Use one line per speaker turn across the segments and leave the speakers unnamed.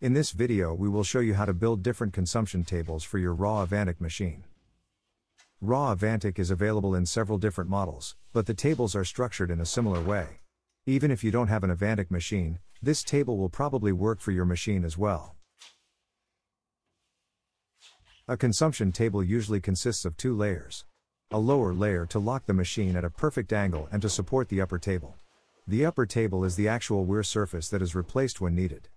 In this video we will show you how to build different consumption tables for your raw Avantic machine. Raw Avantic is available in several different models, but the tables are structured in a similar way. Even if you don't have an Avantic machine, this table will probably work for your machine as well. A consumption table usually consists of two layers. A lower layer to lock the machine at a perfect angle and to support the upper table. The upper table is the actual wear surface that is replaced when needed.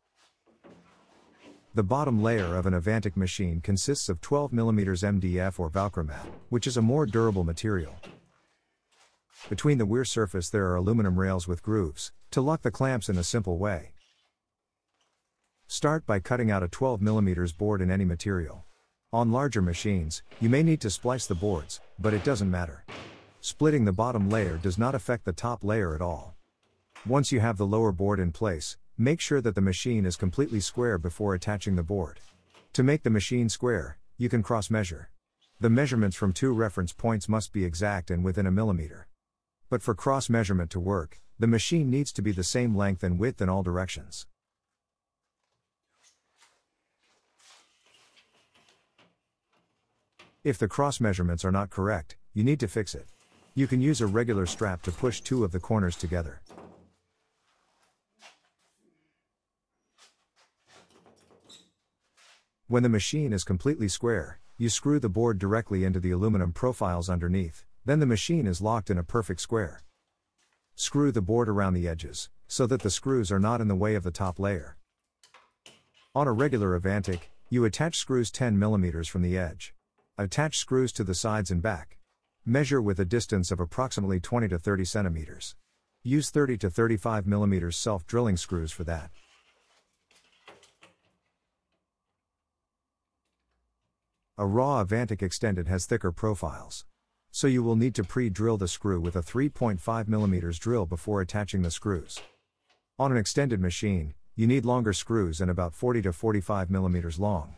The bottom layer of an Avantic machine consists of 12mm MDF or Valchromat, which is a more durable material. Between the wear surface there are aluminum rails with grooves, to lock the clamps in a simple way. Start by cutting out a 12mm board in any material. On larger machines, you may need to splice the boards, but it doesn't matter. Splitting the bottom layer does not affect the top layer at all. Once you have the lower board in place, Make sure that the machine is completely square before attaching the board. To make the machine square, you can cross measure. The measurements from two reference points must be exact and within a millimeter. But for cross measurement to work, the machine needs to be the same length and width in all directions. If the cross measurements are not correct, you need to fix it. You can use a regular strap to push two of the corners together. When the machine is completely square, you screw the board directly into the aluminum profiles underneath, then the machine is locked in a perfect square. Screw the board around the edges, so that the screws are not in the way of the top layer. On a regular Avantic, you attach screws 10 mm from the edge. Attach screws to the sides and back. Measure with a distance of approximately 20 to 30 centimeters. Use 30 to 35 mm self drilling screws for that. A raw Avantic Extended has thicker profiles. So you will need to pre-drill the screw with a 3.5 mm drill before attaching the screws. On an extended machine, you need longer screws and about 40 to 45 mm long.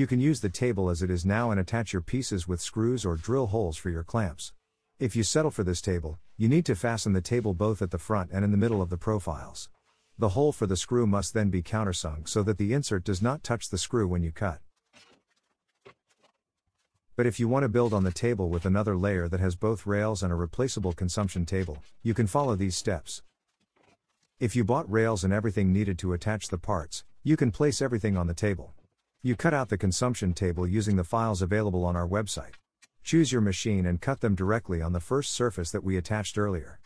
You can use the table as it is now and attach your pieces with screws or drill holes for your clamps. If you settle for this table, you need to fasten the table both at the front and in the middle of the profiles. The hole for the screw must then be countersunk so that the insert does not touch the screw when you cut. But if you want to build on the table with another layer that has both rails and a replaceable consumption table, you can follow these steps. If you bought rails and everything needed to attach the parts, you can place everything on the table. You cut out the consumption table using the files available on our website. Choose your machine and cut them directly on the first surface that we attached earlier.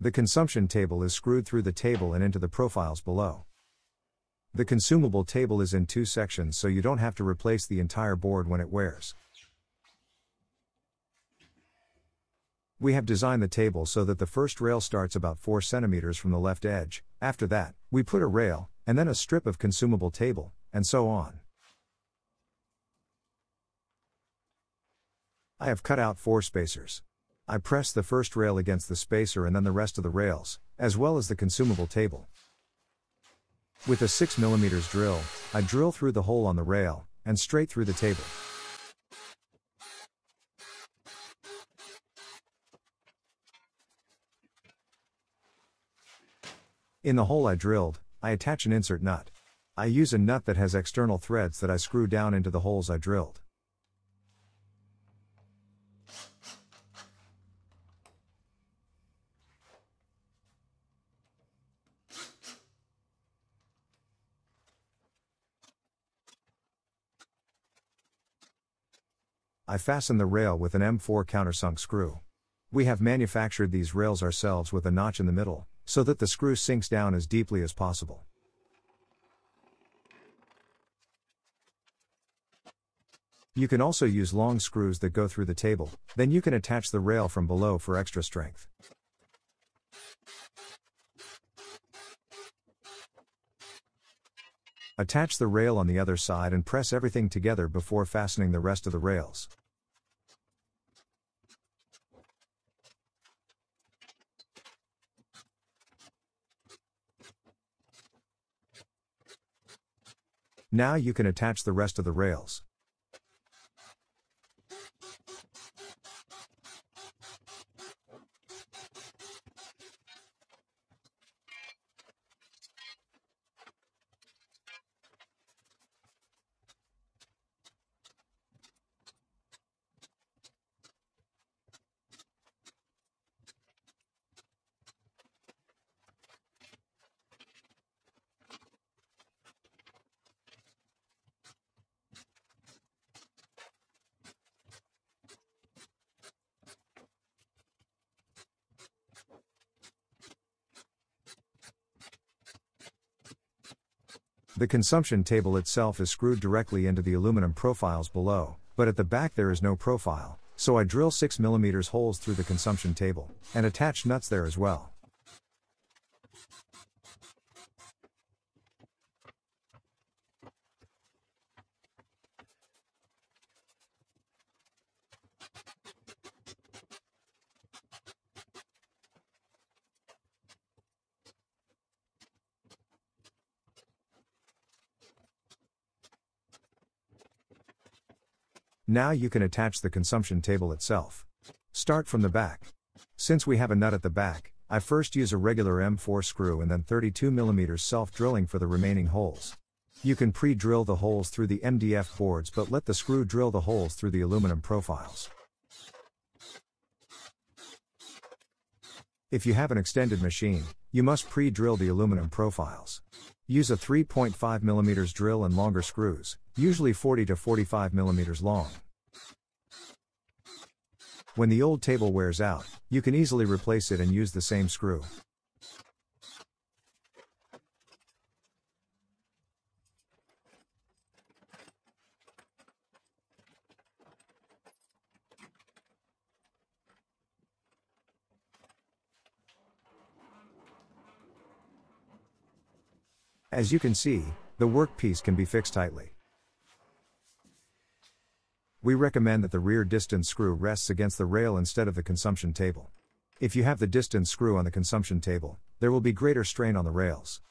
The consumption table is screwed through the table and into the profiles below. The consumable table is in two sections so you don't have to replace the entire board when it wears. We have designed the table so that the first rail starts about 4 cm from the left edge, after that, we put a rail, and then a strip of consumable table, and so on. I have cut out four spacers. I press the first rail against the spacer and then the rest of the rails, as well as the consumable table. With a 6mm drill, I drill through the hole on the rail, and straight through the table. In the hole I drilled, I attach an insert nut. I use a nut that has external threads that I screw down into the holes I drilled. I fasten the rail with an M4 countersunk screw. We have manufactured these rails ourselves with a notch in the middle, so that the screw sinks down as deeply as possible. You can also use long screws that go through the table, then you can attach the rail from below for extra strength. Attach the rail on the other side and press everything together before fastening the rest of the rails. Now you can attach the rest of the rails. The consumption table itself is screwed directly into the aluminum profiles below, but at the back there is no profile, so I drill 6mm holes through the consumption table, and attach nuts there as well. Now you can attach the consumption table itself. Start from the back. Since we have a nut at the back, I first use a regular M4 screw and then 32mm self-drilling for the remaining holes. You can pre-drill the holes through the MDF boards but let the screw drill the holes through the aluminum profiles. If you have an extended machine, you must pre-drill the aluminum profiles. Use a 3.5mm drill and longer screws, usually 40 to 45mm long. When the old table wears out, you can easily replace it and use the same screw. As you can see, the workpiece can be fixed tightly. We recommend that the rear distance screw rests against the rail instead of the consumption table. If you have the distance screw on the consumption table, there will be greater strain on the rails.